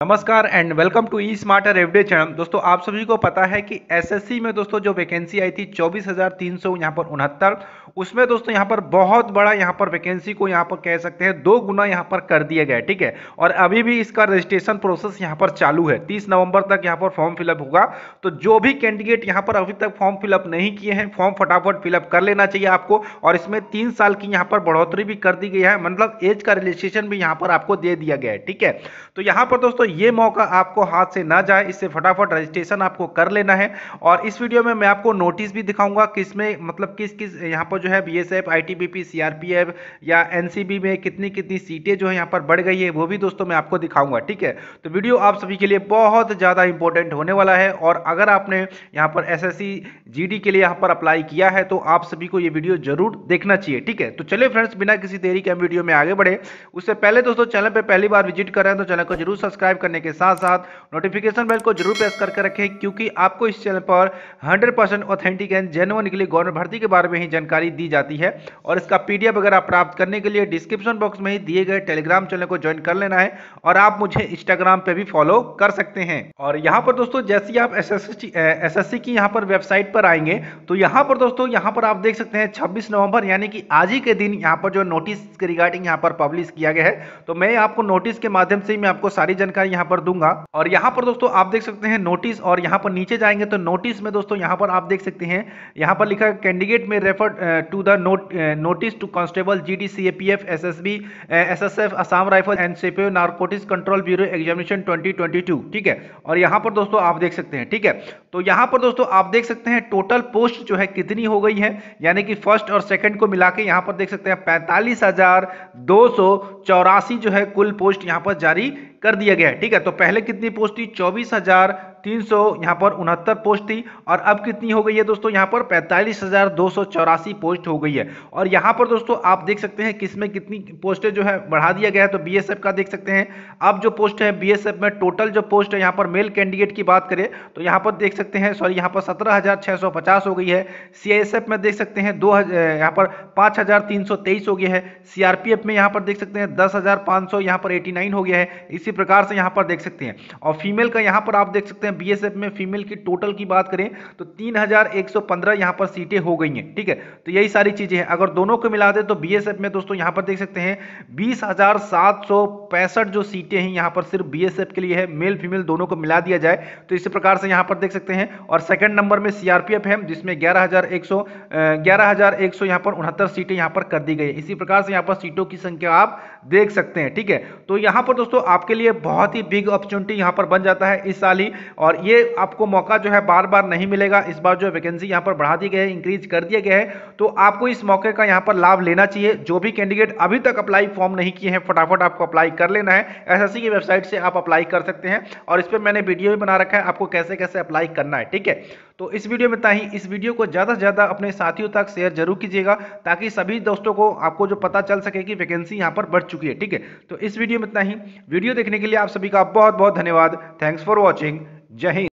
नमस्कार and welcome to e smarter everyday channel दोस्तों आप सभी को पता है कि एसएससी में दोस्तों जो वैकेंसी आई थी चौबीस हज़ार तीन सौ यहाँ पर उनहत्तर उसमें दोस्तों यहाँ पर बहुत बड़ा यहाँ पर वैकेंसी को यहाँ पर कह सकते हैं दो गुना यहाँ पर कर दिया गया ठीक है और अभी भी इसका रजिस्ट्रेशन प्रोसेस यहाँ पर चालू है तीस नवंबर तक यहाँ पर फॉर्म फिलअप होगा तो जो भी कैंडिडेट यहाँ पर अभी तक फॉर्म फिलअप नहीं किए हैं फॉर्म फटाफट फिलअप कर लेना चाहिए आपको और इसमें तीन साल की यहाँ पर बढ़ोतरी भी कर दी गई है मतलब एज का रजिस्ट्रेशन भी यहाँ पर आपको दे दिया गया है ठीक है तो यहाँ पर दोस्तों ये मौका आपको हाथ से ना जाए, इससे फटाफट रजिस्ट्रेशन आपको कर लेना है। और इस वीडियो में मैं आपको नोटिस भी दिखाऊँगा किसमें मतलब किस किस यहाँ पर जो है बीएसएफ आईटीबीपी सीआरपीएफ या एनसीबी में कितनी कितनी सीटें जो है यहाँ पर बढ़ गई है, वो भी दोस्तों मैं आपको दिखाऊँगा, ठीक है? तो वीडियो आप सभी के लिए बहुत ज़्यादा इंपॉर्टेंट होने वाला है। और अगर आपने यहाँ पर एस एस के लिए यहाँ पर अप्लाई किया है तो आप सभी को ये वीडियो ज़रूर देखना चाहिए, ठीक है? तो चलिए फ्रेंड्स बिना किसी देरी के हम वीडियो में आगे बढ़े। उससे पहले दोस्तों, चैनल पर पहली बार विज़िट कर रहे हैं तो चैनल को ज़रूर सब्सक्राइब करने के साथ साथ नोटिफिकेशन बेल को ज़रूर प्रेस करके रखें, क्योंकि आपको इस चैनल पर 100 परसेंट ऑथेंटिक एंड जेनुअन निकली गवर्नमेंट भर्ती के बारे में ही जानकारी दी जाती है। और इसका पीडीएफ वगैरह प्राप्त करने के लिए डिस्क्रिप्शन बॉक्स में ही दिए गए टेलीग्राम चैनल को ज्वाइन कर लेना है और आप मुझे इंस्टाग्राम पे भी फॉलो कर सकते हैं। और यहाँ पर दोस्तों, जैसे ही आप एस एस की यहाँ पर वेबसाइट पर आएँगे तो यहाँ पर दोस्तों, यहाँ पर आप देख सकते हैं छब्बीस नवंबर, यानी कि आज ही के दिन यहाँ पर जो नोटिस के रिगार्डिंग यहाँ पर पब्लिश किया गया है। तो मैं आपको नोटिस के माध्यम से ही मैं आपको सारी जानकारी यहाँ पर दूँगा। और यहाँ पर दोस्तों आप देख सकते हैं नोटिस और यहाँ पर नीचे जाएँगे तो नोटिस में दोस्तों यहाँ पर आप देख सकते हैं, यहाँ पर लिखा कैंडिडेट में refer to the note notice to constable GD CAPF SSB SSF Assam rifle and CPO narcotics control bureau examination 2022 ठीक है? और यहाँ पर दोस्तों आप देख सकते हैं, ठीक है? तो यहाँ पर दोस्तों आप देख सकते हैं टोटल पोस्ट जो है कितनी हो गई है, यानी कि फ़र्स्ट और सेकंड को मिला के यहाँ पर देख सकते हैं पैंतालीस हज़ार दो सौ चौरासी जो है कुल पोस्ट यहाँ पर जारी कर दिया गया है। ठीक है तो पहले कितनी पोस्ट थी? चौबीस हज़ार तीन सौ यहाँ पर उनहत्तर पोस्ट थी और अब कितनी हो गई है दोस्तों यहाँ पर पैंतालीस हज़ार दो सौ चौरासी पोस्ट हो गई है और यहाँ पर दोस्तों आप देख सकते हैं किसमें कितनी पोस्टें जो है बढ़ा दिया गया है तो बीएसएफ का देख सकते हैं अब जो पोस्ट है बीएसएफ में टोटल जो पोस्ट है यहाँ पर मेल कैंडिडेट की बात करें तो यहाँ पर देख सकते हैं सॉरी यहाँ पर सत्रह हो गई है सीआईएसएफ में देख सकते हैं दो यहाँ पर पाँच हज़ार तीन सौ तेईस हो गया है सीआरपीएफ में यहाँ पर देख सकते हैं दस हज़ार पर एटी हो गया है इसी प्रकार से यहाँ पर देख सकते हैं और फीमेल का यहाँ पर आप देख सकते हैं बीएसएफ में फीमेल की टोटल की बात करें तो 3115 यहाँ पर सीटें हो गई हैं, ठीक है? तो यही सारी चीज़ें हैं। अगर दोनों को मिला दे तो बीएसएफ में दोस्तों यहाँ पर देख सकते हैं, बीस जो सीटें हैं यहाँ पर सिर्फ़ बीएसएफ के लिए है, मेल फीमेल दोनों को मिला दिया जाए। तो इसी प्रकार से यहाँ पर देख सकते हैं, और सेकंड नंबर में सीआरपीएफ है, जिसमें ग्यारह हज़ार एक सौ ग्यारह हज़ार एक सौ यहाँ पर उनहत्तर सीटें यहाँ पर कर दी गई इसी प्रकार से यहाँ पर सीटों की संख्या आप देख सकते हैं, ठीक है? तो यहाँ पर दोस्तों, आपके लिए बहुत ही बिग अपॉर्चुनिटी यहाँ पर बन जाता है इस साल ही। और ये आपको मौका जो है बार बार नहीं मिलेगा। इस बार जो वैकेंसी यहाँ पर बढ़ा दी गई है इंक्रीज कर दिया गया है तो आपको इस मौके का यहाँ पर लाभ लेना चाहिए। जो भी कैंडिडेट अभी तक अप्लाई फॉर्म नहीं किए हैं, फटाफट आपको अप्लाई कर लेना है। एसएससी की वेबसाइट से आप अप्लाई कर सकते हैं। और इस पर मैंने वीडियो भी बना रखा है, आपको कैसे कैसे अप्लाई करना है, ठीक है? तो इस वीडियो में ताही इस वीडियो को ज़्यादा से ज़्यादा अपने साथियों तक शेयर ज़रूर कीजिएगा, ताकि सभी दोस्तों को आपको जो पता चल सके कि वैकेंसी यहाँ पर बढ़ चुकी है, ठीक है? तो इस वीडियो में इतना ही। वीडियो देखने के लिए आप सभी का बहुत बहुत धन्यवाद। थैंक्स फॉर वॉचिंग जय हिंद।